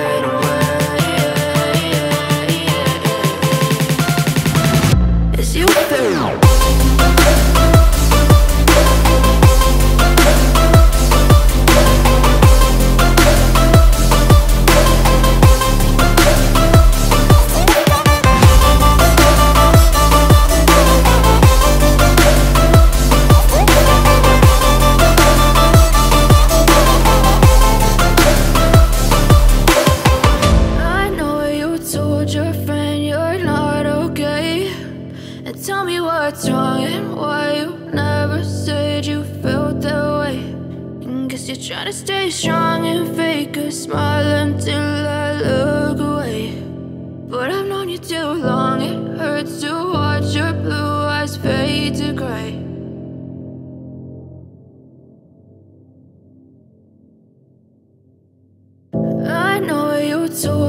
As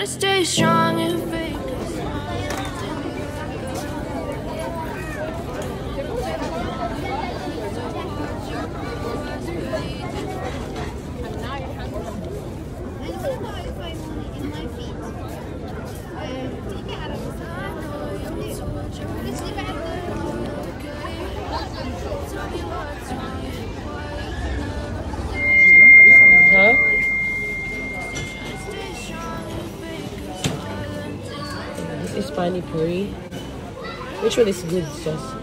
To stay strong pani puri. Which one is good sauce?